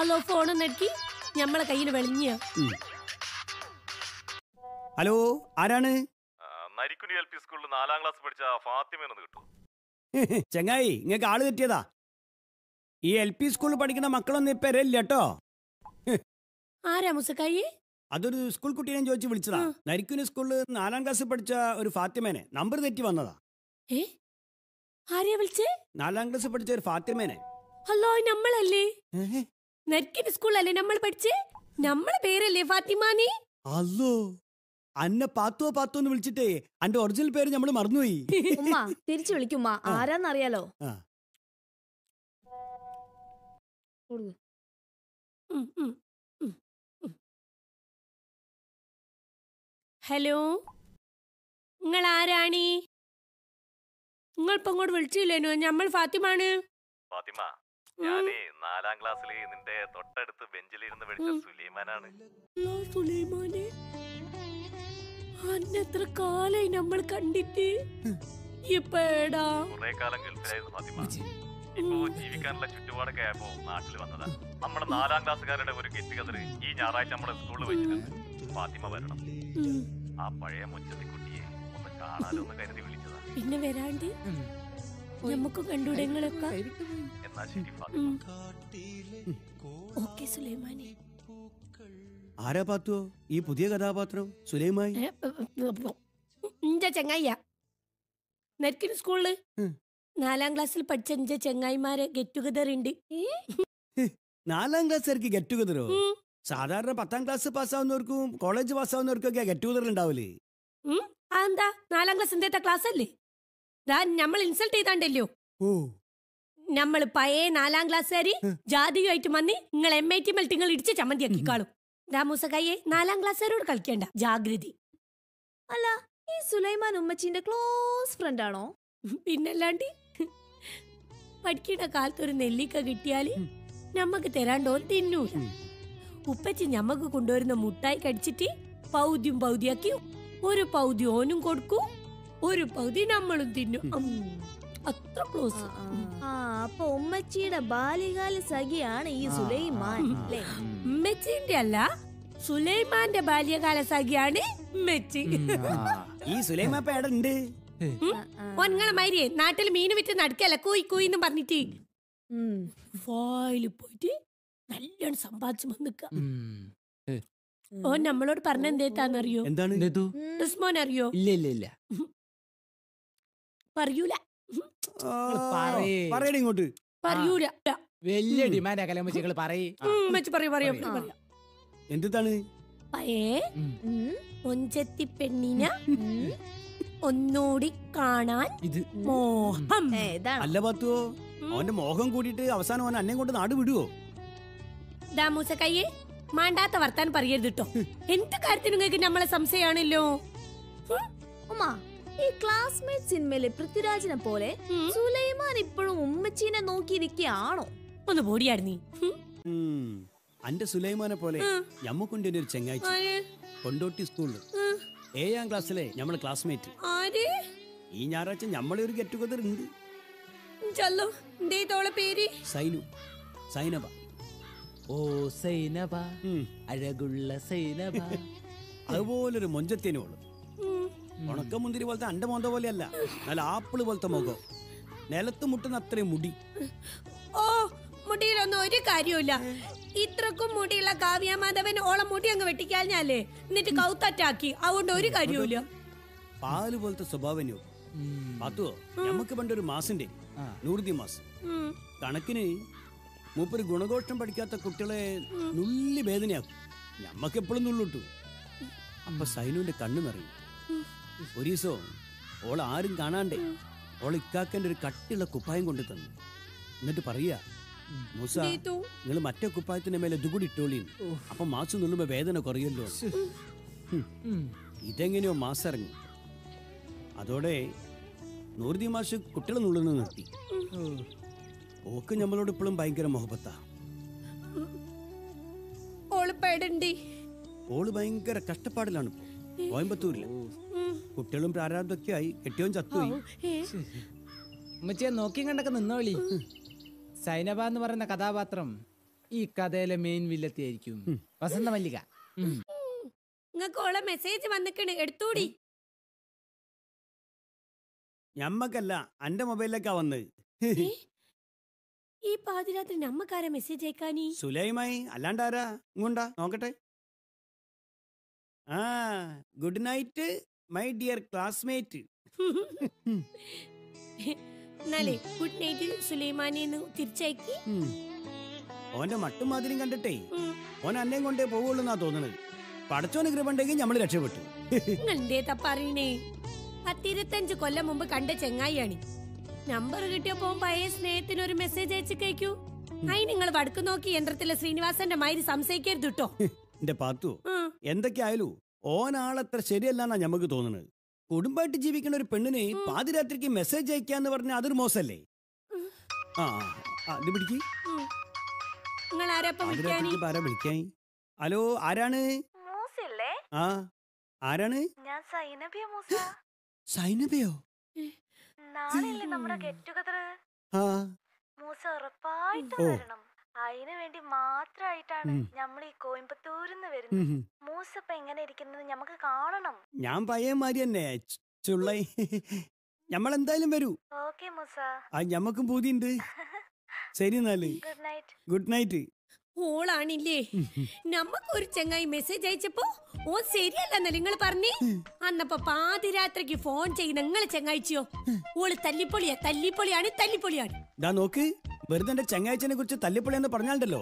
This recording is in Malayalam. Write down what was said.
അല്ലോ ഫോൺ എടുക്കി ഞമ്മളെ കയ്യിൽ വെളിഞ്ഞ. ഹലോ ആരാണ്? നരിക്കുനി എൽ പി സ്കൂളിൽ നാലാം ക്ലാസ് പഠിച്ച ഫാത്തിമെന്ന് കിട്ടും. ചെങ്ങായി നിങ്ങൾക്ക് ആൾ തെറ്റിയതാ ഈ എൽ പി സ്കൂളിൽ പഠിക്കുന്ന മക്കളൊന്നും ഇപ്പൊ വരില്ല കേട്ടോ ആരാ മുസക്കായി? അതൊരു സ്കൂൾ കുട്ടീനെ ചോദിച്ച് വിളിച്ചതാ. നരിക്കുനി സ്കൂളിൽ നാലാം ക്ലാസ് പഠിച്ച ഒരു ഫാത്തിമേനെ. നമ്പർ തെറ്റി വന്നതാ. ആരെയാ വിളിച്ചേ? നാലാം ക്ലാസ് പഠിച്ച ഒരു ഫാത്തിമേനെ. ഹലോ നമ്മളല്ലേ? നരിക്കിന്റെ സ്കൂളല്ലേ നമ്മൾ പഠിച്ചേ? നമ്മളെ പേരല്ലേ ഫാത്തിമാനി? അല്ലോ. അന്നെ പാത്തോ പാത്തോ എന്ന് വിളിച്ചിട്ടേ. അന്റെ ഒറിജിനൽ പേര് നമ്മൾ മറന്നുപോയി. ഉമ്മ തിരിച്ചു വിളിക്കുമ്മ. ആരാന്നറിയാലോ? ആ. കൊടുക്ക്. ഉം, ഉം, ഉം, ഉം. ഹലോ? നിങ്ങൾ ആരാണി നിങ്ങൾ ഇപ്പൊ ഇങ്ങോട്ട് വിളിച്ചില്ലേനോ? നമ്മൾ ഫാത്തിമാണ് ഫാത്തിമ. ഞാനേ നാലാം ക്ലാസ്സിൽ നിന്റെ തൊട്ടടുത്ത് ബെഞ്ചിലിരുന്ന് പഠിച്ച സുലൈമാനാണ്. സുലൈമാനെ. അന്നെത്ര കാലായി നമ്മൾ കണ്ടിട്ട്? ഇപ്പൊ എടാ. കുറെ കാലം ഗൾഫിലായിരുന്നു ഫാത്തിമ. ഇപ്പോ ജീവിക്കാനുള്ള ചുറ്റുപാടൊക്കെ ആയപ്പോ നാട്ടിൽ വന്നതാ. നമ്മുടെ നാലാം ക്ലാസ്സുകാരുടെ ഒരു ഗെറ്റ് കതറ് ഈ ഞായറാഴ്ച നമ്മുടെ സ്കൂളിൽ വെച്ചിട്ടുണ്ട് ഫാത്തിമ വരണം. ആ പഴയ മുച്ചത്തിക്കുട്ടിയെ ഒന്ന് കാണാനൊന്ന് കരുതി വിളിച്ചതാ. പിന്നെ വരാണ്ട്? നമുക്ക് കണ്ടൂടെ നിങ്ങളൊക്കെ എന്നാ ശരി ഫാത്തിമ. ഓക്കെ സുലൈമാനെ. ആരാ പാത്തുവോ ഈ പുതിയ കഥാപാത്രം? സുലൈമായി? ഇഞ്ച ചെങ്ങായിയ. നെറ്റിന് സ്കൂളിൽ നാലാം ക്ലാസ്സിൽ പഠിച്ച ഇഞ്ച ചെങ്ങായിമാരെ ഗെറ്റ് ടുഗദർ ഉണ്ട് നാലാം ക്ലാസ്സുകാർക്ക് ഗെറ്റ് ടുഗദറോ. സാധാരണ പത്താം ക്ലാസ് പാസ്സാവുന്നവർക്കും കോളേജ് പാസ്സാവുന്നവർക്കും ഒക്കെ ഗെറ്റ് ടുഗദർ ഉണ്ടാവില്ലേ? അതെന്താ? നാലാം ക്ലാസ് എന്തേത്ത ക്ലാസ് അല്ലേ ഞാൻ നമ്മൾ ഇൻസൾട്ട് ചെയ്താണ്ടല്ലോ. ഓ. നമ്മൾ പഴയ നാലാം ക്ലാസ് ഉം. ജാതിയുമായിട്ട് വന്ന് നിങ്ങൾ എം ഐ ടി മെൽറ്റ് ഇടിച്ച് ചമ്മന്തിയാക്കി കാണും ദാമൂസക്കായെ നാലാം ക്ലാസ്സുകാരോട് കളിക്കേണ്ട ജാഗ്രതി അല്ല ഈ സുലൈമാൻ ഉമ്മച്ചിന്റെ ക്ലോസ് ഫ്രണ്ട് ആണോ പിന്നല്ലാണ്ട് പഠിക്കുന്ന കാലത്ത് ഒരു നെല്ലിക്ക കിട്ടിയാൽ. നമ്മക്ക് തരാണ്ടോ തിന്നൂല ഉം. ഉപ്പച്ചി ഞമ്മക്ക് കൊണ്ടുവരുന്ന മുട്ടായി കടിച്ചിട്ട് പൗദ്യം പൗതിയാക്കി ഒരു പൗതി ഓനും കൊടുക്കും ഒരു പൗതി നമ്മളും തിന്നും. അത്ര ക്ലോസ് ആ അപ്പൊ ഉമ്മച്ചിയുടെ ബാല്യകാല സഖിയാണ് ഈ സുലൈമാൻ അല്ലേ? ഉമ്മച്ചിന്റെ അല്ല സുലൈമാന്റെ ബാല്യകാല സഖിയാണ് ഉമ്മച്ചി. ഈ സുലൈമാ പേട ഉണ്ട് ഒന്നങ്ങളെ നാട്ടിൽ മീൻ വിറ്റ് നടക്കല്ല കൂയി കൂയി പറഞ്ഞിട്ട്. ഫായിൽ പോയിട്ട് നല്ലോണം സമ്പാദിച്ചു വന്നിക്ക ഓൻ നമ്മളോട് പറഞ്ഞ എന്തേത്താന്നറിയോ? എന്താണ്? അറിയോ ഇല്ല ഇല്ല ഇല്ല. പറയൂല. ആ, പറയ്. ഇങ്ങോട്ട്. പറയൂല. വലിയ ഡിമാൻഡ് പറയേ. എന്താണ്. ഒഞ്ചത്തി പെണ്ണിനെ ഒന്നോടി കാണാൻ ഇത് മോഹം. അല്ല പത്തുവോ അവന്റെ മോഹം കൂടിയിട്ട് അവസാനം അവൻ അന്നെ കൊണ്ട് നാട് വിടുവോ? ദാമൂസ കയ്യെ മാണ്ടാത്ത വർത്താൻ പറയരുത് കേട്ടോ എന്ത് കാര്യത്തിനും നിങ്ങൾക്ക് നമ്മളെ സംശയമാണല്ലോ ഉമ്മ ഈ ക്ലാസ്മേറ്റ് സിനിമയിലെ പൃഥ്വിരാജിനെ പോലെ സുലൈമാൻ ഇപ്പോഴും ഉമ്മച്ചീനെ നോക്കിയിരിക്കുകയാണോ ഒന്ന് പോടിയായിരുന്നു. നീ. അന്റെ സുലൈമാനെ പോലെ. ഞമ്മക്കുണ്ട് ഒരു ചെങ്ങാഴ്ച കൊണ്ടോട്ടി സ്കൂളിൽ. ഏഴാം ക്ലാസ്സിലെ ഞമ്മളെ ക്ലാസ്മേറ്റ് ആര്? ഈ ഞായറാഴ്ച ഞമ്മളെ ഒരു ഗെറ്റ് ടുഗദർ ഉണ്ട്. ചല്ലോ. എന്തേ തോളെ പേര്? സൈനു. സൈനബ. ഓ സൈനബ. അഴകുള്ള സൈനബ. അതുപോലൊരു മൊഞ്ചത്തേനോൾ ഉം. ഉണക്കമുന്തിരി പോലത്തെ അന്റെ മോന്ത പോലെയല്ല. നല്ല ആപ്പിൾ പോലത്തെ മുഖം. നിലത്ത് മുട്ടുന്ന അത്രയും മുടി. ഓ മുടിയിലൊന്നും ഒരു കാര്യമില്ല ഇത്രക്കും മുടിയുള്ള കാവ്യ മാധവൻ ഓളം മുടി അങ്ങ് വെട്ടിക്കാഞ്ഞാലേ എന്നിട്ട് കൗത്തറ്റാക്കി. അതുകൊണ്ട് ഒരു കാര്യമില്ല പാൽ പോലത്തെ സ്വഭാവനോ പത്തുവോ നമുക്ക് പണ്ടൊരു മാസിന്റെ. നൂറുദി മാസം. കണക്കിന് മൂപ്പര് ഗുണഘോഷം പഠിക്കാത്ത കുട്ടികളെ നുള്ളി വേദനയാക്കും. നമ്മക്ക് എപ്പോഴും നുള്ളിട്ടു. അപ്പൊ സൈനുവിന്റെ കണ്ണു നിറയും. ഒരു ദിവസം ഓൾ ആരും കാണാണ്ടേ ഓൾ ഇക്കാക്കന്റെ ഒരു കട്ടിയുള്ള കുപ്പായം കൊണ്ടു തന്നു. എന്നിട്ട് പറയാ മൂസ നിങ്ങൾ മറ്റേ കുപ്പായത്തിന്റെ മേലെ ഇതുകൂടി ഇട്ടോളി അപ്പൊ മാസം നിന്നുമ്പോ വേദന കുറയല്ലോ ഇതെങ്ങനെയോ മാസറിഞ്ഞു. ഇറങ്ങി അതോടെ നൂറുദി മാഷ് കുട്ടികളെ നുള്ളുന്ന നിർത്തി. ഓക്ക് നമ്മളോട് ഇപ്പോഴും ഭയങ്കര മൊഹബത്താ. ഓൾ ഭയങ്കര കഷ്ടപ്പാടിലാണ് ഇപ്പൊ കോയമ്പത്തൂരിൽ. കുട്ടികളും പ്രാരാബ്ദൊക്കെ ആയി. കെട്ടിയവൻ ചത്തുപോയി. ഉമ്മച്ചിയെ നോക്കിയും കണ്ടൊക്കെ നിന്നോളി സൈനബ എന്ന് പറയുന്ന കഥാപാത്രം ഈ കഥയിലെ മെയിൻ വില്ലത്തി ആയിരിക്കും വസന്ത മല്ലിക. നിങ്ങൾക്ക് ഓളെ മെസ്സേജ് വന്നിക്കണ്. എടുത്തൂടി. ഞമ്മക്കല്ല അന്റെ മൊബൈലിലേക്കാ വന്നത്. ഈ പാതിരാത്രി നമ്മക്കാരാ മെസ്സേജ് അയക്കാനി? സുലൈമായി അല്ലാണ്ടാരാ? ഇങ്ങോണ്ടാ നോക്കട്ടെ. ആ good night my dear classmate. എന്നാലേ ഗുഡ് നൈറ്റ് സുലൈമാനിന്ന് തിരിച്ചയക്കി. ഓന്റെ മട്ടും മാതിരിയും കണ്ടിട്ടേ ഓൻ അന്നേം കൊണ്ടേ പോവുള്ളൂ എന്നാ തോന്നുന്നത് പടച്ചോന് കൃപണ്ടെങ്കിൽ നമ്മൾ രക്ഷപ്പെട്ടു. എന്തേത്താ പറയണേ? പത്തിരുപത്തഞ്ച് കൊല്ലം മുമ്പ് കണ്ട ചെങ്ങായിയാണ്. നമ്പർ കിട്ടിയപ്പോ പഴയ സ്നേഹത്തിന് ഒരു മെസ്സേജ് അയച്ചു കഴിക്കൂ അയി നിങ്ങൾ വടക്ക് നോക്കി യന്ത്രത്തിലെ ശ്രീനിവാസന്റെ മാതിരി സംശയിക്കരുത് കേട്ടോ എന്റെ പാത്തു. ഉം. എന്തൊക്കെ ആയാലും ഓനാളത്ര ശരിയല്ലെന്നാ ഞമ്മക്ക് തോന്നുന്നത്. കുടുംബമായിട്ട് ജീവിക്കുന്ന ഒരു പെണ്ണിനെ പാതിരാത്രിക്ക് മെസ്സേജ് അയക്കാന്ന് പറഞ്ഞാൽ അതൊരു മോശല്ലേ? ആ പിടിക്ക്. പാതിരാത്രിക്ക് ആരാ വിളിക്കായി ഹലോ ആരാണ്? മൂസല്ലേ? ആ ആരാണ്? ഞാൻ സൈനബിയ മൂസ. സൈനബിയോ? നാളെയല്ലേ നമ്മുടെ ഗെറ്റ് ടുഗദർ ആ. മൂസ ഉറപ്പായിട്ട് ഓ. വരണം. അതിനു വേണ്ടി മാത്രമായിട്ടാണ്. നമ്മൾ ഈ കോയമ്പത്തൂരിന്ന് വരുന്നത്. ഉം, ഉം. മൂസ ഇപ്പൊ എങ്ങനെ ഇരിക്കുന്നത് നമുക്ക് കാണണം. ഞാൻ പയ്യ മാതിരി തന്നെ ചുള്ളൈ. നമ്മൾ എന്തായാലും വരൂ. ഓക്കെ മൂസ. ആ ഞമ്മക്കും പൂതിയുണ്ട്. ശരി എന്നാൽ. Good night. Good night. ഓളാണില്ലേ. നമ്മക്ക് ഒരു ചങ്ങായി മെസ്സേജ് അയച്ചപ്പോ ഓ ശരിയല്ലെന്ന് നിങ്ങൾ പറഞ്ഞേ? അന്നപ്പോ പാതിരാത്രിക്ക് ഫോൺ ചെയ്ത് നിങ്ങൾ ചങ്ങായിച്ചോ ഓൾ തല്ലിപ്പൊളിയാ തല്ലിപ്പൊളിയാണ് തല്ലിപ്പൊളിയാണ്. നോക്ക്. വെറുതെ എന്റെ കുറിച്ച് തല്ലിപ്പൊളി എന്ന് പറഞ്ഞാണ്ടല്ലോ